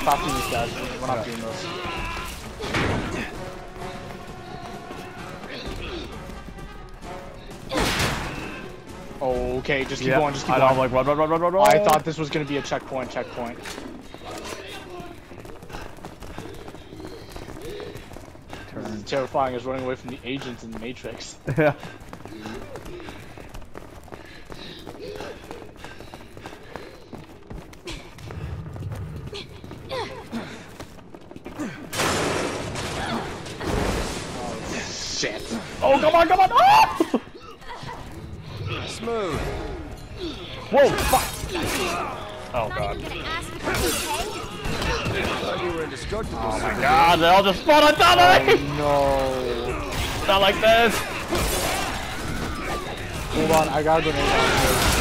stop doing these guys. We're not doing this. Okay, just keep Yeah, going, just keep I going. I'm like, run, run, run, run, run, run. I thought this was gonna be a checkpoint, checkpoint. Turn. Terrifying is running away from the agents in the Matrix. Yeah. Shit. Oh, come on, come on! Oh! Smooth. Whoa, fuck! Oh, Not God. even gonna ask if you're okay. Thought you were indestructible. Oh, my God, they all just spawn on top of me! No. Not like this! Hold on, I got a grenade on here.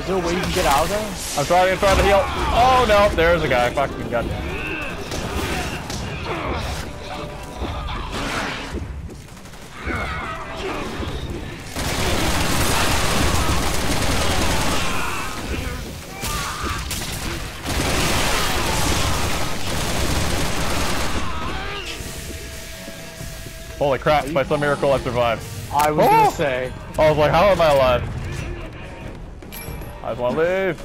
Is there a way you can get out of there? I'm trying, I'm trying to heal. Oh, no, there's a guy. Fucking goddamn. Holy crap, by some miracle I survived. I was Oh! gonna say. I was like, how am I alive? I love it.